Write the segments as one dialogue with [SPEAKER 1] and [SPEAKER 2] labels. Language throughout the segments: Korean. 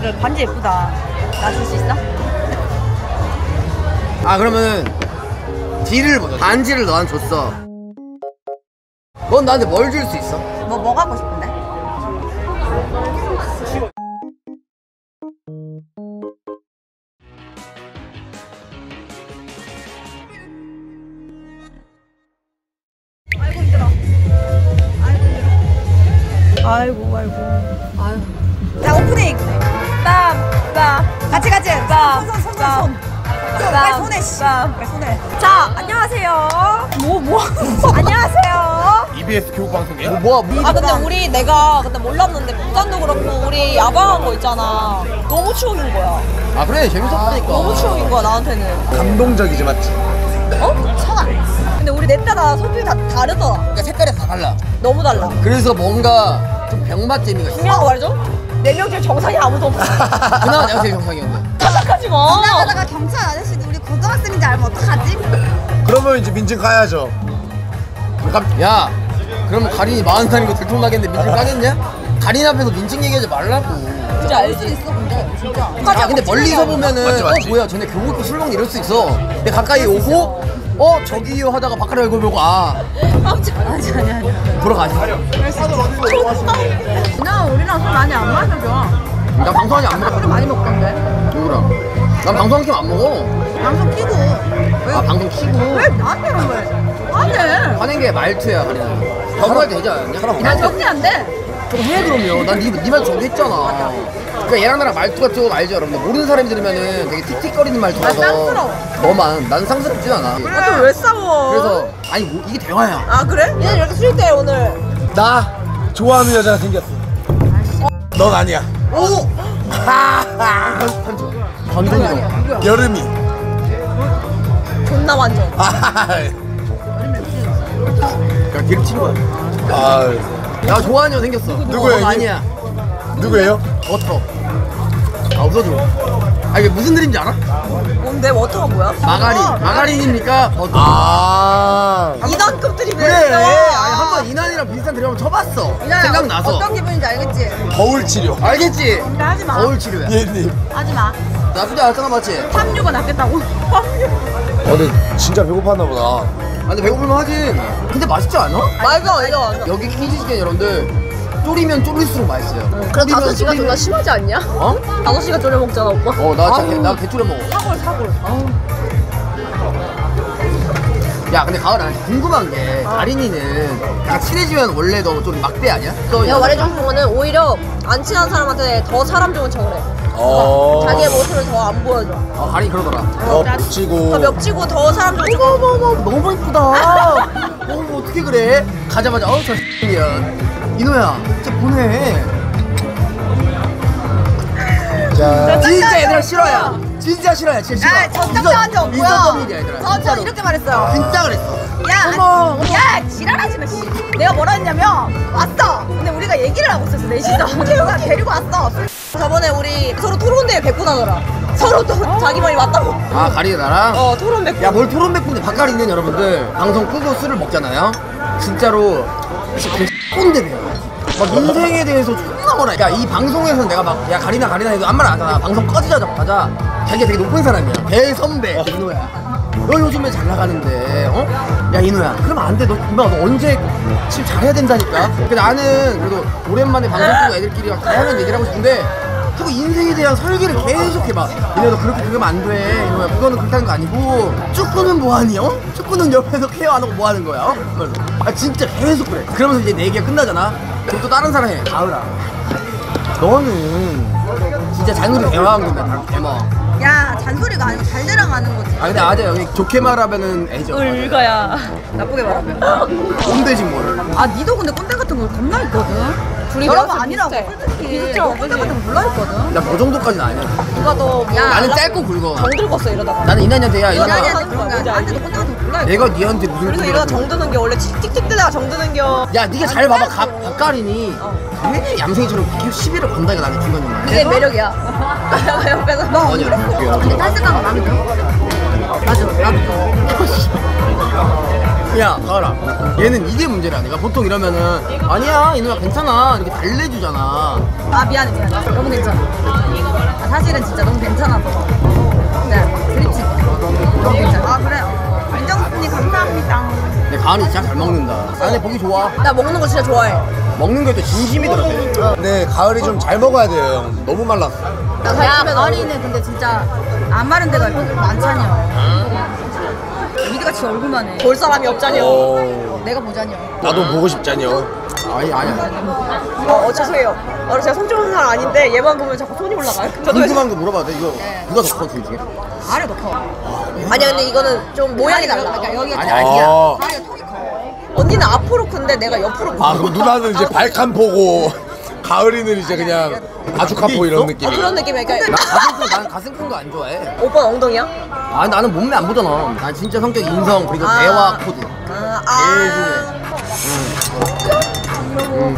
[SPEAKER 1] 그래 반지 예쁘다. 나 줄 수 있어?
[SPEAKER 2] 아 그러면 딜을 보자 반지를 너한테 줬어 넌 나한테 뭘 줄 수 있어?
[SPEAKER 1] 뭐, 뭐 갖고 싶은데? 아이고 힘들어. 아이고 힘들어. 아이고 아이고. 아유. 자 오프닝. 빰 빰. 같이 같이. 손손손손 손. 손. 빨리 손에 씨. 빨리 손에. 자 안녕하세요. 뭐 뭐. 안녕하세요.
[SPEAKER 3] EBS 교육 방송이야?
[SPEAKER 2] 뭐 뭐야
[SPEAKER 4] 아 근데 우리 내가 근데 몰랐는데 부산도 그렇고 우리 야방한 거 있잖아 너무 추억인 거야
[SPEAKER 2] 아 그래 재밌었다니까
[SPEAKER 4] 너무 추억인 거야 나한테는
[SPEAKER 3] 감동적이지 맞지?
[SPEAKER 4] 어? 천아 근데 우리 넷다 성격이 다 다르더라
[SPEAKER 2] 그러니까 색깔이 다 달라
[SPEAKER 4] 너무 달라
[SPEAKER 2] 그래서 뭔가 좀 병맛 재미가 있어
[SPEAKER 4] 중요한 거 말이죠? 네명 중에 정상이 아무도 없어
[SPEAKER 2] 그나마 내가 제일 정상이었는데
[SPEAKER 4] 탈락하지 마
[SPEAKER 1] 지나가다가 경찰 아저씨도 우리 고등학생인지 알면 어떡하지?
[SPEAKER 3] 그러면 이제 민증 가야죠.
[SPEAKER 2] 야 그럼 가린이 마흔 살인 거 들통나겠는데 민증 까겠냐? 가린 앞에서 민증 얘기하지 말라고
[SPEAKER 4] 진짜 알지?
[SPEAKER 1] 있어 근데 진짜.
[SPEAKER 2] 야 근데 멀리서 보면은
[SPEAKER 3] 맞지, 맞지.
[SPEAKER 2] 어 뭐야 쟤네 교복 입고 술 먹는 이럴 수 있어 근데 가까이 오고 어 저기요 하다가 바깥에 얼굴 보고 아
[SPEAKER 1] 아니 아니 아니.
[SPEAKER 2] 돌아가지
[SPEAKER 1] 나 우리랑 술 많이 안 마셔줘.
[SPEAKER 2] 나 방송하지 안 먹어
[SPEAKER 1] 술 많이 먹던데.
[SPEAKER 2] 누구랑? 난 방송 키면 안 먹어
[SPEAKER 1] 방송 키고. 왜,
[SPEAKER 2] 아 방송 키고
[SPEAKER 1] 왜 나한테는 왜? 안 돼.
[SPEAKER 2] 하는 게 말투야 방송할 때 되지 않았냐?
[SPEAKER 1] 난 정리 안 돼.
[SPEAKER 2] 좀해 그러면 난니말 정했잖아 그러니까 얘랑 나랑 말투가 좀 알죠 여러분들 모르는 사람이 들으면은 되게 틱틱거리는 말투라서
[SPEAKER 1] 난 쌍스러워.
[SPEAKER 2] 너만 난 상스럽진 않아
[SPEAKER 4] 아, 왜 싸워?
[SPEAKER 2] 그래서 아니 뭐, 이게 대화야
[SPEAKER 4] 아 그래? 얘는 이렇게 쉴때 오늘
[SPEAKER 3] 나 좋아하는 여자가 생겼어. 넌 아니야.
[SPEAKER 2] 오! 하하 반전이다
[SPEAKER 3] 여름이.
[SPEAKER 4] 존나 완전
[SPEAKER 3] 아,
[SPEAKER 2] 그냥 뒤를 친 거야
[SPEAKER 3] 아,
[SPEAKER 2] 나 좋아하는 여 생겼어
[SPEAKER 3] 누구야,
[SPEAKER 2] 어? 아니야
[SPEAKER 3] 누구예요?
[SPEAKER 2] 버터 아 웃어줘 아 이게 무슨 일인지 알아?
[SPEAKER 4] 뭔데 워터가 뭐야?
[SPEAKER 2] 마가린 마가린입니까 버터
[SPEAKER 4] 아.
[SPEAKER 3] 아,
[SPEAKER 4] 이단급들이
[SPEAKER 2] 그래 아니 한번 이난이랑 비슷한 드라마 쳐봤어 생각나서
[SPEAKER 1] 어떤 기분인지 알겠지?
[SPEAKER 3] 거울 치료.
[SPEAKER 2] 알겠지?
[SPEAKER 1] 근데 하지 마.
[SPEAKER 2] 거울 치료야
[SPEAKER 3] 예님.
[SPEAKER 1] 하지 마.
[SPEAKER 2] 나쁘지 않았잖아 맞지?
[SPEAKER 1] 3류가 낫겠다고.
[SPEAKER 3] 어, 근데 진짜 배고팠나 보다.
[SPEAKER 2] 아 근데 배고플만 하지 근데 맛있지 않아?
[SPEAKER 4] 안 돼.
[SPEAKER 2] 여기 퀴즈시간 여러분들 졸이면 졸릴수록 맛있어요
[SPEAKER 4] 그럼 다섯 시가 존나 심하지 않냐?
[SPEAKER 2] 어?
[SPEAKER 4] 다섯 시가 졸여 먹잖아 오빠.
[SPEAKER 2] 어나 진짜 나 개졸여 먹어
[SPEAKER 4] 사골 사골.
[SPEAKER 2] 야 근데 가을아 궁금한 게 아린이는 다 친해지면 원래 너 좀 막대 아니야? 너
[SPEAKER 4] 내가 말해준 거는 오히려 안 친한 사람한테 더 사람 좋은 척을 해.
[SPEAKER 3] 어.
[SPEAKER 4] 자기의 모습을 더 안 보여줘.
[SPEAKER 2] 아 가린이 그러더라
[SPEAKER 3] 어.
[SPEAKER 4] 더 멱치고 더 사람 좋은 척.
[SPEAKER 2] 어머 어머 어머 너무 이쁘다 어머 어떻게 그래 가자마자 어우 저 X년 이노야 진짜 보내
[SPEAKER 3] 자,
[SPEAKER 2] 진짜 얘들아 싫어야 진짜 싫어야 진짜 싫어
[SPEAKER 1] 야, 저 짝짝한 적 없고요.
[SPEAKER 2] 인성 일이야 얘들아
[SPEAKER 1] 저, 저
[SPEAKER 2] 진짜로
[SPEAKER 1] 이렇게 말했어요.
[SPEAKER 2] 진짜 그랬어
[SPEAKER 1] 야,
[SPEAKER 2] 어머, 어머.
[SPEAKER 1] 야, 지랄하지 마, 씨. 내가 뭐라 했냐면, 왔어. 근데 우리가 얘기를 하고 있었어, 넷이서. 태우가 데리고 왔어.
[SPEAKER 4] 저번에 우리 서로 토론대회 백분하더라. 서로 또 자기 말이 맞다고.
[SPEAKER 2] 아 가린이 나랑?
[SPEAKER 4] 어 토론 백분.
[SPEAKER 2] 야뭘 토론 백분데 바깥에 있는 여러분들. 방송 끄고 술을 먹잖아요? 진짜로 진짜 꼰대 돼요? 막 인생에 대해서 존나 뭐라. 야이 방송에서 내가 막 야 가리나 가리나 해도 아무 말 안 하잖아. 방송 꺼지자마자. 자기가 되게 높은 사람이야. 대선배. 이노야 너 요즘에 잘 나가는데 어? 야 이노야. 그러면 안돼너 너, 너 언제 지금 잘해야 된다니까. 근데 나는 그래도 오랜만에 방송 끄고 애들끼리 막 다양한 얘기를 하고 싶은데 자꾸 인생에 대한 설계를 계속 해봐. 이노야 너 그렇게 그러면 안돼 이노야. 그거는 그렇다는 거 아니고 축구는 뭐하니 어? 축구는 옆에서 케어 안 하고 뭐하는 거야 어? 아 진짜 계속 그래. 그러면서 이제 내 얘기가 끝나잖아. 그럼 또 다른 사람 해. 가을아. 너는 진짜 잔소리 대화한 건데 다 대머
[SPEAKER 1] 야, 잔소리가 아니고 잘 되라가는 거지.
[SPEAKER 2] 아 근데 아재 여기 좋게 말하면은 애죠
[SPEAKER 4] 을거야.
[SPEAKER 1] 나쁘게 말하면.
[SPEAKER 2] 꼰대지 뭘
[SPEAKER 1] 아, 니도 근데 꼰대 같은 거 겁나 있거든.
[SPEAKER 4] 둘이
[SPEAKER 1] 여러분
[SPEAKER 4] 내가
[SPEAKER 1] 아니라고,
[SPEAKER 4] 비슷해.
[SPEAKER 1] 솔직히.
[SPEAKER 4] 비슷해,
[SPEAKER 1] 너 꼰대 같은 거 몰라 있거든.
[SPEAKER 2] 나 그 정도까지는 아니야
[SPEAKER 4] 누가 더
[SPEAKER 1] 야,
[SPEAKER 2] 나는 짧고 굵어
[SPEAKER 4] 정들었어 이러다가.
[SPEAKER 2] 나는 이난이한테 야 이난아
[SPEAKER 1] 이난이한테 그런 거 아니야. 나한테도 꼰대 같은 거 몰라 있거든.
[SPEAKER 2] 내가 니한테 무슨
[SPEAKER 4] 그래서 이러다 정드는 게 원래 틱틱틱 뜨다가 정드는 겨.
[SPEAKER 2] 야 니가 잘 봐봐 가, 박가린이 되게 얌생이처럼 계속 시비를 건다니까 나한테 중간중간
[SPEAKER 4] 그게 매력이야. 내가 옆에서 너
[SPEAKER 2] 아니야
[SPEAKER 1] 근데 탈색한 거 마음에 들어? 맞아, 나도.
[SPEAKER 2] 야 가을아 얘는 이게 문제라니까 보통 이러면은 아니야 이 누나 괜찮아 이렇게 달래주잖아
[SPEAKER 1] 아, 미안해, 미안해. 너무 괜찮아. 사실은 진짜 너무 괜찮아서. 네, 드립치. 너무 괜찮아. 아, 그래요? 민정수님 감사합니다.
[SPEAKER 2] 근데 가은이 진짜 잘 먹는다. 아, 근데 보기 좋아.
[SPEAKER 4] 나 먹는 거 진짜 좋아해.
[SPEAKER 2] 먹는 게또 진심이더라고.
[SPEAKER 3] 근데 가을이 좀 잘 먹어야 돼요 형 너무 말랐어
[SPEAKER 1] 야, 가을이는 근데 진짜 안 마른 데가 많잖여. 미드같이 얼굴만 해.
[SPEAKER 4] 볼 사람이 없잖여. 어,
[SPEAKER 3] 어,
[SPEAKER 1] 내가 보자녀.
[SPEAKER 3] 나도 보고 싶잖여
[SPEAKER 2] 아니, 아니야.
[SPEAKER 4] 어, 죄송해요. 어, 제가 손 좋은 사람 아닌데 얘만 보면 자꾸 손이 올라가요. 저도
[SPEAKER 2] 궁금한 거 물어봐도 돼? 이거 누가 더 커, 둘 중에?
[SPEAKER 1] 아래 더 커.
[SPEAKER 4] 아니야 근데 이거는 좀 모양이 달라.
[SPEAKER 1] 그러니까 여기가
[SPEAKER 2] 아니, 아니야.
[SPEAKER 3] 아,
[SPEAKER 1] 다리가 턱이 커.
[SPEAKER 4] 언니는 앞으로 큰데 내가 옆으로 커.
[SPEAKER 3] 아 그럼 누나는 이제 발칸 보고 가을이는 이제 그냥 아주카포 이런
[SPEAKER 4] 어,
[SPEAKER 3] 느낌이
[SPEAKER 4] 그런 느낌이야.
[SPEAKER 2] 나
[SPEAKER 4] 그러니까
[SPEAKER 2] 가슴 큰, 난 가슴 큰 거 안 좋아해.
[SPEAKER 4] 오빠 엉덩이야?
[SPEAKER 2] 아, 나는 몸매 안 보잖아. 난 진짜 성격 인성, 그리고
[SPEAKER 4] 아.
[SPEAKER 2] 대화 코드.
[SPEAKER 4] 아, 아.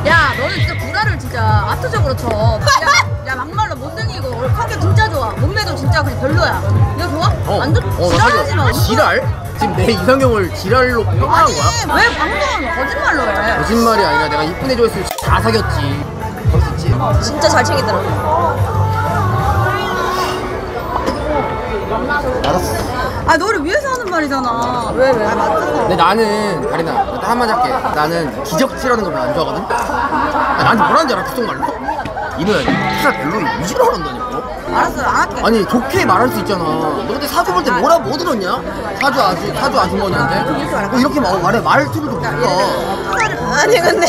[SPEAKER 1] 야, 너는 진짜 구라를 진짜 아트적으로 쳐. 야, 야 막말로 못생기고 성격 진짜 좋아. 몸매도 진짜 그냥 별로야. 이거 좋아?
[SPEAKER 2] 어.
[SPEAKER 1] 안 좋?
[SPEAKER 2] 어, 나
[SPEAKER 1] 지랄하지 마.
[SPEAKER 2] 지랄? 지금 내 이상형을 지랄로 평가한
[SPEAKER 1] 아니,
[SPEAKER 2] 거야?
[SPEAKER 1] 왜 방송은 거짓말로 해?
[SPEAKER 2] 거짓말이 아니라 내가 이쁜 애 좋아했으면 다 사귀었지.
[SPEAKER 4] 진짜 잘 챙기더라고.
[SPEAKER 2] 알았어.
[SPEAKER 1] 아, 너를 위해서 하는 말이잖아. 왜, 왜? 아, 맞잖아.
[SPEAKER 2] 근데 나는 가리나 일단 한마디 할게 나는 기적치라는 걸 별로 안 좋아하거든 아, 나한테 뭐라는 줄 알아 그속말로 이노야 진짜 별로 이지랄 한다니까
[SPEAKER 1] 알았어, 안 할게.
[SPEAKER 2] 아니 좋게 말할 수 있잖아 너 그때 사주 볼 때 뭐라 뭐 들었냐 사주 아주 사주 아주머니한테 뭐 이렇게 말, 말해 말투를 좀 바꿔
[SPEAKER 4] 아니 근데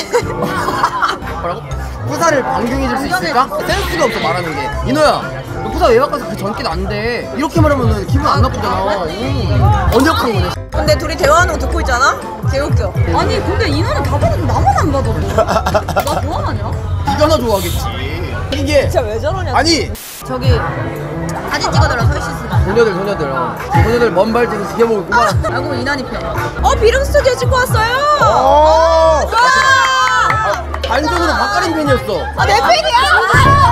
[SPEAKER 2] 뭐라고? 푸사를 방중해 줄 수 있을까? 센스가 없어 말하는 게 이노야 너 푸사 외박 가서 그 전기도 안돼 이렇게 말하면 기분 안 나쁘잖아 음. 언역한 거네
[SPEAKER 4] 근데 둘이 대화하는 거 듣고 있잖아? 개웃겨.
[SPEAKER 1] 아니, 근데 인호는 다 봐도 나만 안 봐도. 나 좋아하냐?
[SPEAKER 2] 네가 나 좋아하겠지 이게
[SPEAKER 4] 진짜 왜 저러냐?
[SPEAKER 2] 아니
[SPEAKER 1] 저기, 사진 찍어달라, 서 있으면.
[SPEAKER 2] 소녀들 소녀들 어. 소녀들 먼 발치에서 지켜보고 있구만
[SPEAKER 1] 아, 그럼 이난이 편.
[SPEAKER 4] 어 비름 스튜디오 찍고 왔어요.
[SPEAKER 2] 어.
[SPEAKER 4] 와!
[SPEAKER 2] 반전으로 박가린 팬이었어
[SPEAKER 4] 아, 내 팬이야!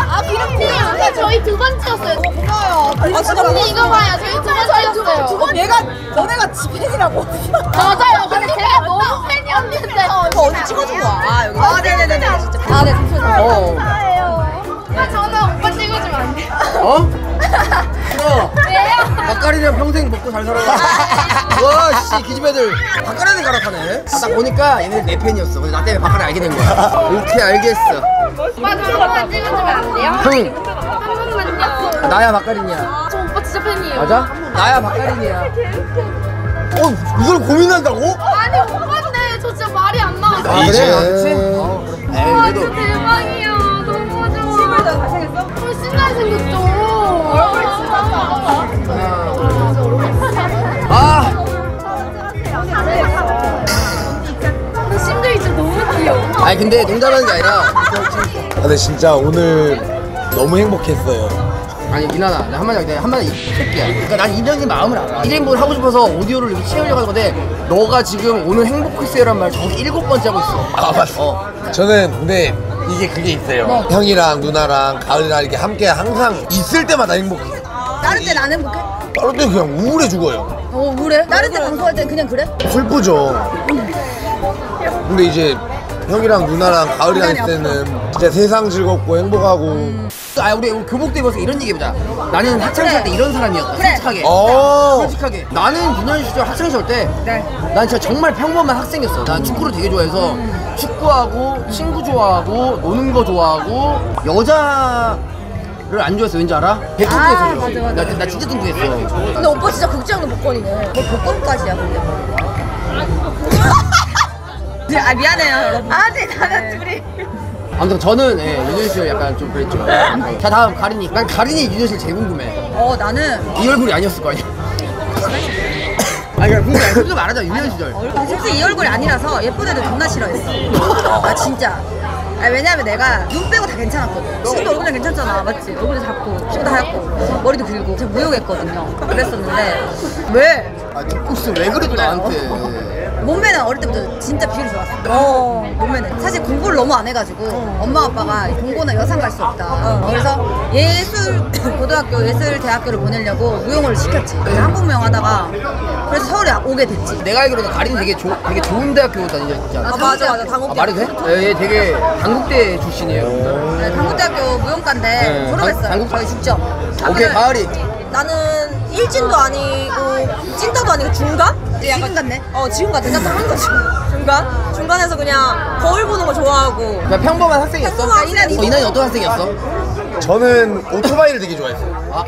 [SPEAKER 5] 아 비름팀 아까 저희 두 번째였어요.
[SPEAKER 4] 고마워요. 아, 진짜
[SPEAKER 5] 언니 이거 봐요. 저희 두 번째였어요.
[SPEAKER 4] 두 번? 얘가 너네가 지 팬이라고.
[SPEAKER 5] 맞아요. 근데 제가 너무 팬이었는데.
[SPEAKER 4] 저 언니 찍어준 거야. 아, 여기. 아, 네네네네. 진짜.
[SPEAKER 1] 아, 네, 잠시만요.
[SPEAKER 5] 어아 저는 오빠 찍어주면 안 돼요.
[SPEAKER 2] 어? 싫어 박가린이랑 평생 먹고 잘 살아 와씨 기집애들 박가린이 갈아타네 아, 딱 보니까 얘네 내 팬이었어 근데 나 때문에 박가린 알게 된 거야 오케이 알겠어
[SPEAKER 5] 오빠 저 한번 찍어주면 안 돼요? 형한 번만요.
[SPEAKER 2] 나야 박가린이야
[SPEAKER 5] 저 오빠 진짜 팬이에요.
[SPEAKER 2] 맞아? 나야 박가린이야 어 이걸 고민한다고?
[SPEAKER 5] 아니 오빠인데 저 진짜 말이 안 나와서.
[SPEAKER 2] 아 그래?
[SPEAKER 3] 이제.
[SPEAKER 2] 아, 그래
[SPEAKER 5] 와 진짜 대박이에
[SPEAKER 2] 근데 농담하는 게 아니라
[SPEAKER 3] 근데 진짜 오늘 너무 행복했어요.
[SPEAKER 2] 아니 이나나 나 한마디 할게 한마디 이 새끼야 그러니까 난 이년이 마음을 알아. 이인분 하고 싶어서 오디오를 이렇게 채우려고 하는 건데 너가 지금 오늘 행복했어요란 말 정확히 일곱 번째 하고 있어.
[SPEAKER 3] 아 맞어
[SPEAKER 2] 어.
[SPEAKER 3] 저는 근데 이게 그게 있어요. 형이랑 누나랑 가을이랑 이렇게 함께 항상 있을 때마다 행복해.
[SPEAKER 1] 다른 때 나는 행복해?
[SPEAKER 3] 다른 때 그냥 우울해 죽어요.
[SPEAKER 1] 어, 그래? 다른 때 방송할 땐 그냥 그래?
[SPEAKER 3] 슬프죠. 근데 이제 형이랑 누나랑 가을이랑 있을 때는 진짜 세상 즐겁고 행복하고.
[SPEAKER 2] 아 우리 교복도 입어서 이런 얘기 해보자 나는 학창 시절 때 이런 사람이었다
[SPEAKER 1] 그래.
[SPEAKER 2] 솔직하게.
[SPEAKER 3] 어.
[SPEAKER 2] 솔직하게. 나는 9년 시절 학창 시절 때
[SPEAKER 1] 네.
[SPEAKER 2] 난 진짜 정말 평범한 학생이었어. 난 축구를 되게 좋아해서 축구하고 친구 좋아하고 노는 거 좋아하고 여자 를 안 좋아해서 왠지 알아? 백투했어
[SPEAKER 1] 아, 맞아, 맞아.
[SPEAKER 2] 나, 나 진짜 뚱뚱했어.
[SPEAKER 1] 근데 오빠 진짜 극장도 복권이네. 뭐 복권까지야, 근데. 아, 미안해요, 여러분. 아, 네, 나는 둘이.
[SPEAKER 2] 아무튼 저는 예, 씨 약간 좀 그랬죠 자 다음 가린이 난 가린이 씨 제일 궁금해
[SPEAKER 1] 어, 나는.
[SPEAKER 2] 이 얼굴이 아니었을 거 아니야 아니 그러니까 솔직히 솔직히 말하자 유년 시절
[SPEAKER 1] 솔직히 이 얼굴이 아니라서 예쁜 애들 존나 싫어했어. 아, 진짜. 아, 왜냐면 내가 눈 빼고 다 괜찮았거든. 지금도 얼굴이 괜찮잖아. 맞지? 얼굴도 작고, 피부도 하얗고, 머리도 길고. 제가 무용했거든요. 그랬었는데. 왜?
[SPEAKER 2] 아 뒷국수 왜 그랬어 나한테
[SPEAKER 1] 몸매는 어릴 때부터 진짜 비율이 좋았어. 어, 몸매는. 사실 공부를 너무 안 해가지고 엄마 아빠가 공고나 여상 갈 수 없다. 그래서 예술 고등학교 예술 대학교를 보내려고 무용을 시켰지. 그래서 한국 무용 하다가 그래서 서울에 오게 됐지.
[SPEAKER 2] 내가 알기로는 가린 되게 조, 되게 좋은 대학교 다니지 않아?
[SPEAKER 4] 아 맞아 맞아
[SPEAKER 2] 아,
[SPEAKER 4] 당국대
[SPEAKER 2] 말이 돼? 예, 얘 되게 당국대 출신이에요.
[SPEAKER 1] 네, 강북대학교 무용과인데
[SPEAKER 2] 네,
[SPEAKER 1] 졸업했어요.
[SPEAKER 2] 당- 당국-
[SPEAKER 1] 저희 직접.
[SPEAKER 2] 오케이, 가을이.
[SPEAKER 4] 나는 일진도 아니고 찐따도 아니고 중간?
[SPEAKER 1] 지금 같네.
[SPEAKER 4] 어 지금 같아 딱딱한 거지 중간? 중간에서 그냥 거울 보는 거 좋아하고
[SPEAKER 2] 그냥 평범한 학생이었어?
[SPEAKER 4] 평범한 학생.
[SPEAKER 2] 어, 이난이 어떤 학생이었어?
[SPEAKER 3] 저는 오토바이를 되게 좋아했어요.
[SPEAKER 2] 아,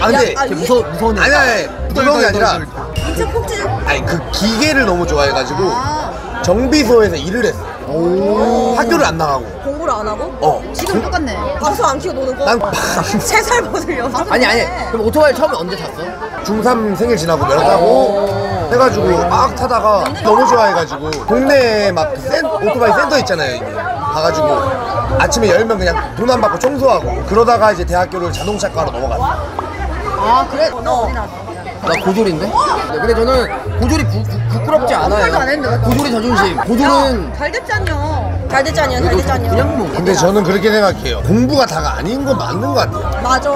[SPEAKER 3] 아 근데
[SPEAKER 4] 야, 아,
[SPEAKER 2] 걔 무서워, 무서운 애.
[SPEAKER 3] 아니 아니 무서운 게 아니라
[SPEAKER 4] 이차 폭진
[SPEAKER 3] 아니 그 기계를 너무 좋아해가지고 정비소에서 일을 했어. 학교를 안 나가고.
[SPEAKER 4] 공부를 안 하고
[SPEAKER 3] 어.
[SPEAKER 1] 지금 똑같네.
[SPEAKER 4] 방송 안 키고 노는 거?
[SPEAKER 3] 난
[SPEAKER 4] 세살 먹으려
[SPEAKER 2] 아니, 아니. 그럼 오토바이 처음에 언제 탔어?
[SPEAKER 3] 중3 생일 지나고 면허하고 해가지고 막 타다가 너무 좋아해가지고 동네에 막그 센, 오토바이 센터 있잖아요 이미 가가지고 아침에 열면 그냥 돈 안 받고 청소하고 그러다가 이제 대학교를 자동차과로 넘어갔어
[SPEAKER 1] 아 그래? 나왔어?
[SPEAKER 2] 나 고졸인데? 네, 근데 저는 고졸이 부, 부, 부끄럽지 않아요. 고졸이 자존심. 고졸은
[SPEAKER 1] 잘 됐잖여.
[SPEAKER 4] 잘 됐잖아요
[SPEAKER 2] 그냥 뭐.
[SPEAKER 3] 근데 저는 그렇게 생각해요. 공부가 다가 아닌 건 맞는 것 같아요.
[SPEAKER 4] 맞아.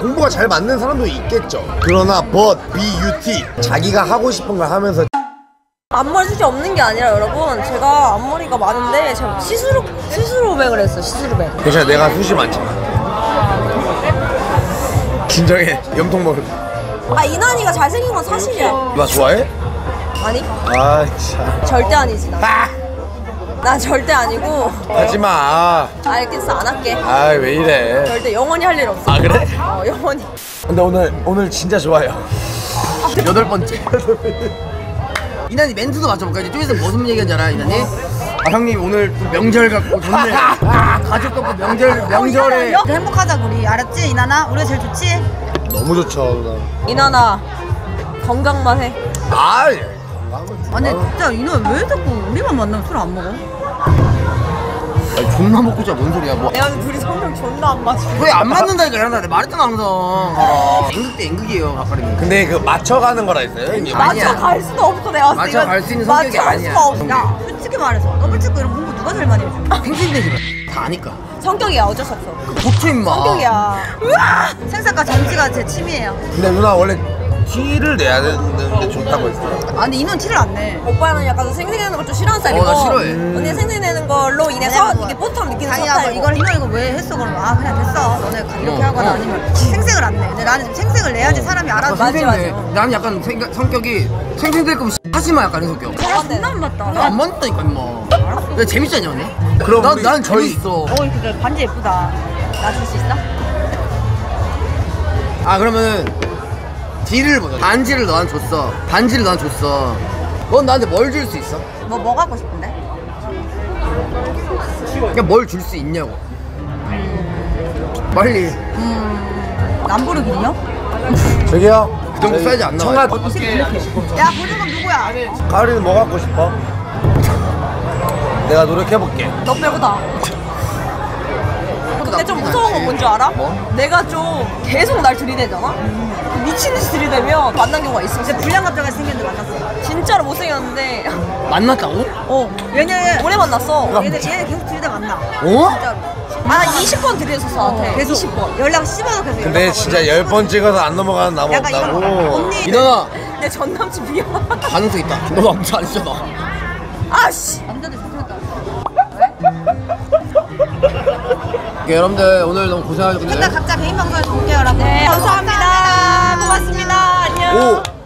[SPEAKER 3] 공부가 잘 맞는 사람도 있겠죠. 그러나 but, BUT 자기가 하고 싶은 걸 하면서
[SPEAKER 4] 앞머리 솔직히 없는 게 아니라 여러분 제가 앞머리가 많은데 제가 시스루 시스루 백을 했어 시스루 백.
[SPEAKER 3] 괜찮아 내가 숱이 많잖아 진정해. 염통 먹을
[SPEAKER 4] 아 이난이가 잘생긴 건 사실이야.
[SPEAKER 3] 나 좋아해?
[SPEAKER 4] 아니?
[SPEAKER 3] 아 참.
[SPEAKER 4] 절대 아니지 나. 난 절대 아니고
[SPEAKER 3] 하지마
[SPEAKER 4] 알겠어 안 할게
[SPEAKER 3] 아 왜 이래
[SPEAKER 4] 절대 영원히 할 일 없어
[SPEAKER 3] 아 그래?
[SPEAKER 4] 어 영원히
[SPEAKER 3] 근데 오늘 오늘 진짜 좋아요
[SPEAKER 2] 여덟 번째. 이난이 멘트도 맞춰볼까? 이제 좀 있으면 무슨 얘기하는지 알아, 이난이? 아, 형님 오늘 또 명절 같고 좋네. 가족 같고 명절, 명절에.
[SPEAKER 1] 그래, 행복하자 우리 알았지 이나나? 우리가 제일 좋지?
[SPEAKER 3] 너무 좋죠 누나
[SPEAKER 4] 이난아 건강만 해
[SPEAKER 3] 아
[SPEAKER 1] 아니 진짜 이나 왜 자꾸 우리만 만나면 술 안 먹어?
[SPEAKER 2] 아니, 존나 먹고 자뭔 소리야. 뭐.
[SPEAKER 4] 내가 둘이 성격 존나 안 맞아
[SPEAKER 2] 왜 안 맞는다니까, 이런다. 내가 말했잖아, 항상. 봐라. 연극 대 연극이에요, 가까리면.
[SPEAKER 3] 근데 그 맞춰가는 거라 했어요 형님
[SPEAKER 2] 아니야.
[SPEAKER 4] 맞춰 갈 수도 없어 내가 봤을 때
[SPEAKER 2] 맞춰
[SPEAKER 4] 이건
[SPEAKER 2] 갈 수 있는 성격이
[SPEAKER 4] 맞춰 갈
[SPEAKER 2] 아니야.
[SPEAKER 4] 수가 없어
[SPEAKER 1] 야 솔직히 말해서 더블 찍고 이런 공부 누가 제일 많이 해줘?
[SPEAKER 2] 마. 다 아니까.
[SPEAKER 4] 성격이야 어쩔 수 없어
[SPEAKER 2] 고쳐, 임마.
[SPEAKER 4] 성격이야
[SPEAKER 1] 생사과 전지가 제 취미예요.
[SPEAKER 3] 근데 누나 원래 티를 내야 되는데 좋다고 했어요
[SPEAKER 1] 아 근데 이는 티를 안 내.
[SPEAKER 4] 오빠는 약간 생생내는 걸 좀 싫어하는 스타일이고
[SPEAKER 2] 어, 나 싫어해.
[SPEAKER 4] 언니 생생내는 걸로 인해서 이게 뽀트함 느끼는
[SPEAKER 1] 자기가 뭐
[SPEAKER 4] 스타일이고
[SPEAKER 1] 이걸 이거 이거 왜 했어 그러면 아 그냥 됐어 너네 이렇게
[SPEAKER 2] 어,
[SPEAKER 1] 하거나
[SPEAKER 2] 어.
[SPEAKER 1] 아니면 생색을 안 내. 근데 나는 좀 생색을 내야지 사람이 알아줘.
[SPEAKER 4] 맞아,
[SPEAKER 2] 생생돼.
[SPEAKER 4] 맞아.
[SPEAKER 2] 나는 약간 생, 성격이 생생될 거면 하지마 약간 이런 성격.
[SPEAKER 1] 아, 존나 안 맞다.
[SPEAKER 2] 안 맞다니까 임마. 야 재밌지 않냐 언니?
[SPEAKER 3] 그럼
[SPEAKER 2] 난,
[SPEAKER 3] 우리
[SPEAKER 2] 난
[SPEAKER 3] 저희-
[SPEAKER 2] 재밌어.
[SPEAKER 1] 어 이거 반지 예쁘다. 놔줄 수 있어?
[SPEAKER 2] 아 그러면은 딜을 보자. 반지를 너한테 줬어. 반지를 너한테 줬어. 넌 나한테 뭘 줄 수 있어?
[SPEAKER 1] 뭐 뭐 갖고 싶은데?
[SPEAKER 2] 그냥 뭘 줄 수 있냐고. 빨리.
[SPEAKER 1] 람보르기니요?
[SPEAKER 3] 저기요
[SPEAKER 2] 그 정도 사이즈 안 나와요.
[SPEAKER 3] 청아
[SPEAKER 1] 야 보증금 누구야?
[SPEAKER 3] 가을이는 뭐 갖고 싶어? 내가 노력해볼게
[SPEAKER 4] 너 빼고 다 근데 좀 무서운 건 뭔지 알아?
[SPEAKER 2] 뭐?
[SPEAKER 4] 내가 좀 계속 날 들이대잖아? 미친 듯이 들이대면 만난 경우가 있어
[SPEAKER 1] 진짜 불량 감정이 생겼는데 만났어.
[SPEAKER 4] 진짜로 못생겼는데
[SPEAKER 2] 만났다고?
[SPEAKER 4] 어
[SPEAKER 1] 왜냐면
[SPEAKER 4] 오래 만났어
[SPEAKER 1] 얘네 얘네 계속 들이대 만나.
[SPEAKER 2] 어?
[SPEAKER 1] 진짜로.
[SPEAKER 4] 아 20번 들이댔었어 나한테
[SPEAKER 1] 계속
[SPEAKER 4] 20번
[SPEAKER 1] 연락 씹어서 계속.
[SPEAKER 3] 근데
[SPEAKER 1] 연락
[SPEAKER 3] 진짜
[SPEAKER 1] 하거든.
[SPEAKER 3] 열번 찍어서 안 넘어가는 나무
[SPEAKER 1] 약간 이런
[SPEAKER 3] 없다고
[SPEAKER 1] 언니
[SPEAKER 2] 이나나
[SPEAKER 4] 내 전 남친 미안
[SPEAKER 2] 가능성 있다. 너 아무도 안 했잖아.
[SPEAKER 4] 아씨
[SPEAKER 2] 오케이, 여러분들 오늘 너무 고생하셨는데.
[SPEAKER 1] 일단 각자 개인 방송에서 볼게요 여러분.
[SPEAKER 4] 네 감사합니다. 고맙습니다. 안녕.
[SPEAKER 3] 오